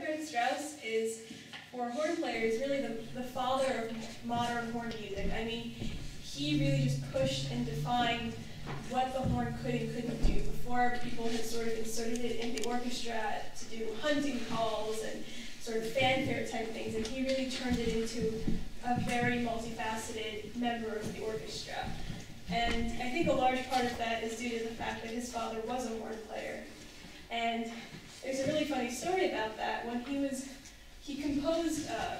Richard Strauss is, for horn players, really the, the father of modern horn music. I mean, he really just pushed and defined what the horn could and couldn't do. Before people had sort of inserted it in the orchestra to do hunting calls and sort of fanfare type things, and he really turned it into a very multifaceted member of the orchestra. And I think a large part of that is due to the fact that his father was a horn player. And there's a really funny story about that. When he was, he composed uh,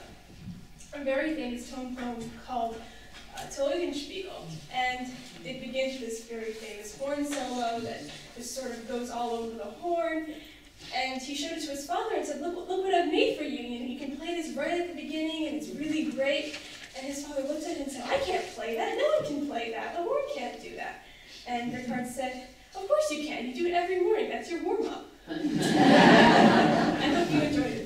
a very famous tone poem called uh. And it begins with this very famous horn solo that just sort of goes all over the horn. And he showed it to his father and said, look, look what I've made for you. You can play this right at the beginning and it's really great. And his father looked at him and said, I can't play that. No one can play that. The horn can't do that. And Richard said, of course you can. You do it every morning. That's your warm-up. I hope you enjoyed it.